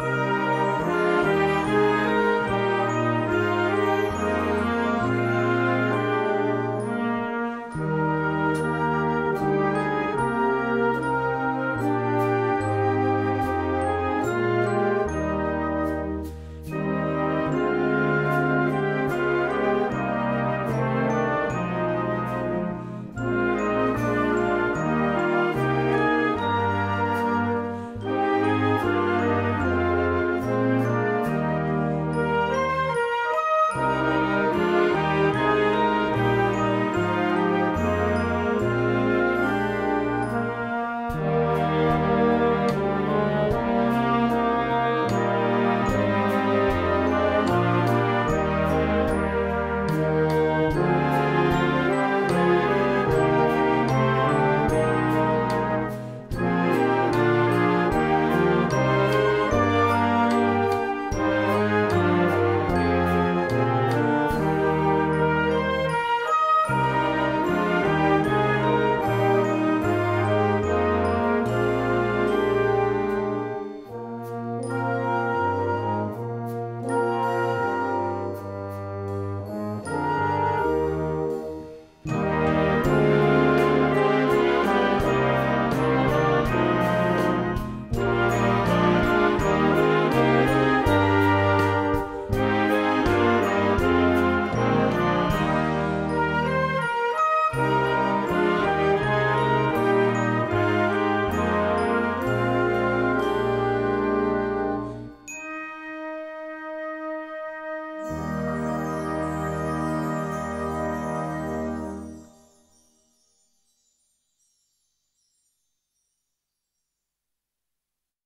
Bye.